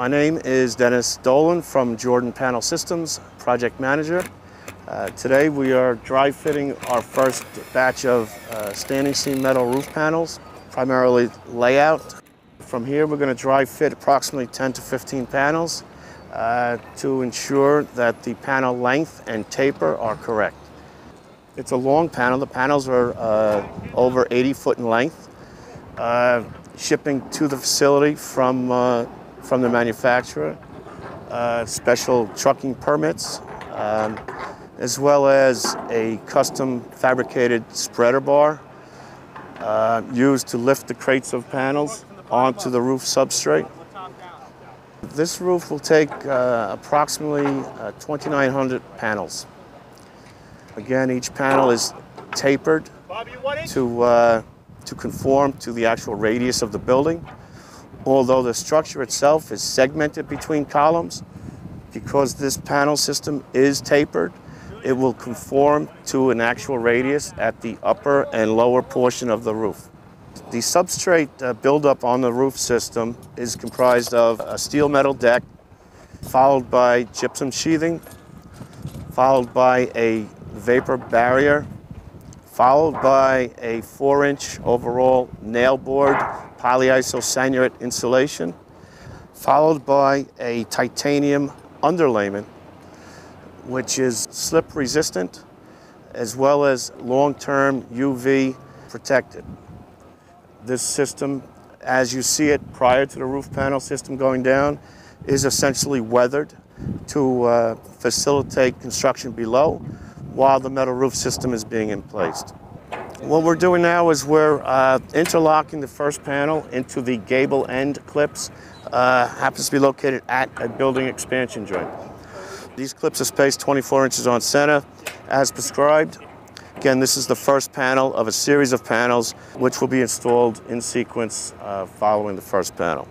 My name is Dennis Dolan from Jordan Panel Systems, project manager. Uh, today we are dry fitting our first batch of uh, standing seam metal roof panels, primarily layout. From here we're going to dry fit approximately 10 to 15 panels uh, to ensure that the panel length and taper are correct. It's a long panel. The panels are uh, over 80 foot in length. Uh, shipping to the facility from, uh, from the manufacturer, uh, special trucking permits, um, as well as a custom fabricated spreader bar uh, used to lift the crates of panels onto the roof substrate. This roof will take uh, approximately uh, 2,900 panels. Again, each panel is tapered to, uh, to conform to the actual radius of the building. Although the structure itself is segmented between columns, because this panel system is tapered, it will conform to an actual radius at the upper and lower portion of the roof. The substrate uh, buildup on the roof system is comprised of a steel metal deck, followed by gypsum sheathing, followed by a vapor barrier, followed by a four inch overall nail board polyisocyanurate insulation, followed by a titanium underlayment, which is slip resistant as well as long-term UV protected. This system, as you see it prior to the roof panel system going down, is essentially weathered to uh, facilitate construction below while the metal roof system is being in place. What we're doing now is we're uh, interlocking the first panel into the gable end clips. Uh, happens to be located at a building expansion joint. These clips are spaced 24 inches on center as prescribed. Again, this is the first panel of a series of panels which will be installed in sequence uh, following the first panel.